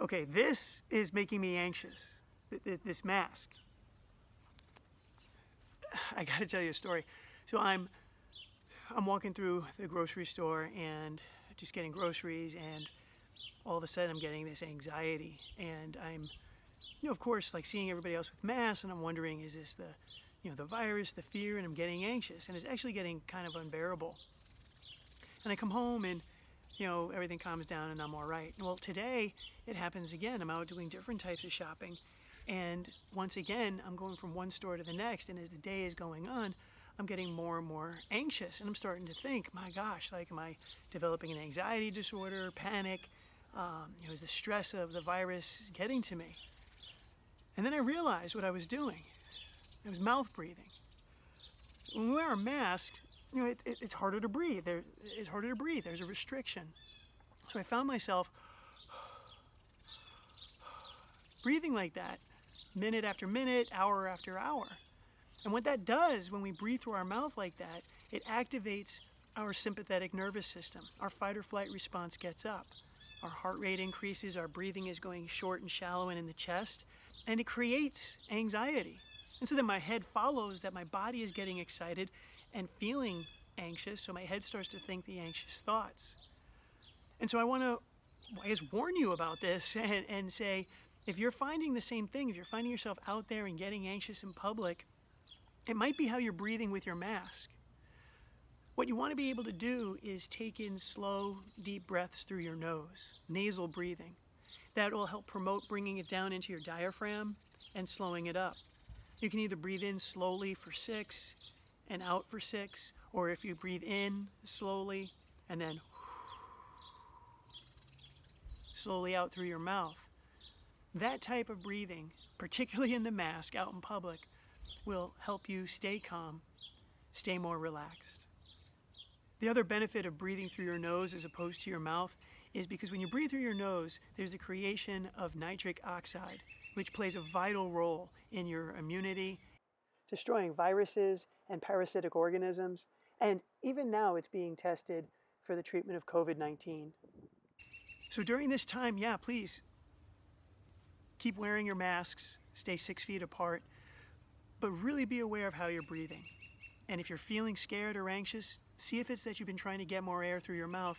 Okay, this is making me anxious, this mask. I gotta tell you a story. So I'm, I'm walking through the grocery store and just getting groceries and all of a sudden I'm getting this anxiety and I'm, you know, of course, like seeing everybody else with masks and I'm wondering, is this the, you know, the virus, the fear, and I'm getting anxious and it's actually getting kind of unbearable. And I come home and you know, everything calms down and I'm all right. Well, today it happens again. I'm out doing different types of shopping. And once again, I'm going from one store to the next. And as the day is going on, I'm getting more and more anxious. And I'm starting to think, my gosh, like, am I developing an anxiety disorder, panic? Um, know, is the stress of the virus getting to me? And then I realized what I was doing. I was mouth breathing. When we wear a mask, you know, it, it, it's harder to breathe. There, it's harder to breathe. There's a restriction. So I found myself breathing like that minute after minute, hour after hour. And what that does when we breathe through our mouth like that, it activates our sympathetic nervous system. Our fight or flight response gets up. Our heart rate increases, our breathing is going short and shallow and in the chest, and it creates anxiety. And so then my head follows that my body is getting excited and feeling anxious, so my head starts to think the anxious thoughts. And so I want to, I guess, warn you about this and, and say, if you're finding the same thing, if you're finding yourself out there and getting anxious in public, it might be how you're breathing with your mask. What you want to be able to do is take in slow, deep breaths through your nose, nasal breathing. That will help promote bringing it down into your diaphragm and slowing it up. You can either breathe in slowly for six and out for six, or if you breathe in slowly and then slowly out through your mouth. That type of breathing, particularly in the mask out in public, will help you stay calm, stay more relaxed. The other benefit of breathing through your nose as opposed to your mouth is because when you breathe through your nose, there's the creation of nitric oxide, which plays a vital role in your immunity, destroying viruses and parasitic organisms, and even now it's being tested for the treatment of COVID-19. So during this time, yeah, please. Keep wearing your masks, stay six feet apart, but really be aware of how you're breathing. And if you're feeling scared or anxious, see if it's that you've been trying to get more air through your mouth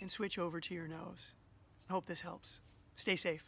and switch over to your nose. I hope this helps. Stay safe.